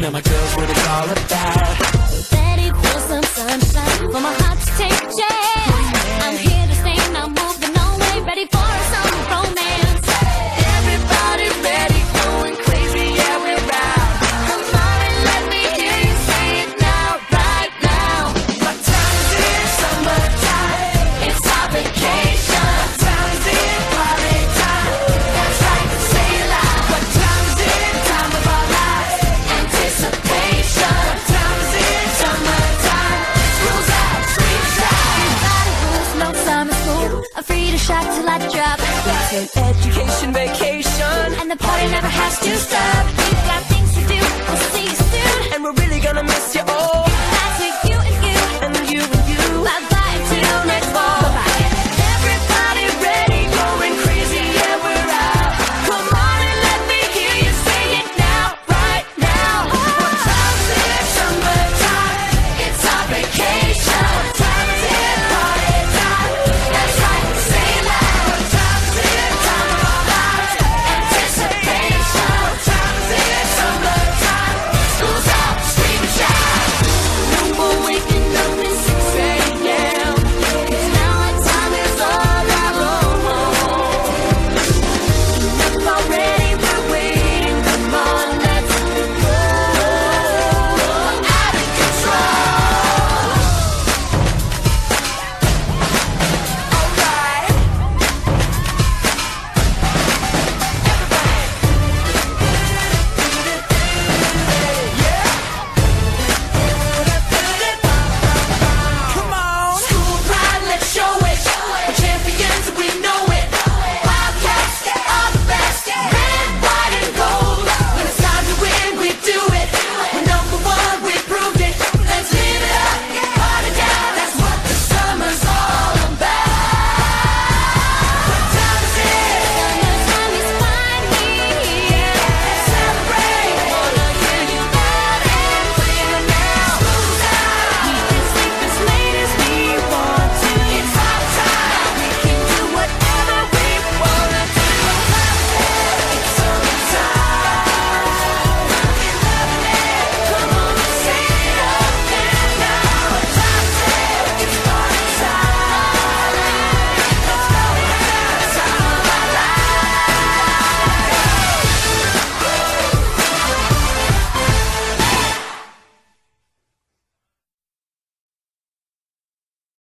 now my girl's what it's all about. Ready for some sunshine, for my heart to take a chance. to shop till I drop. An education vacation, and the party never has to stop. We've got the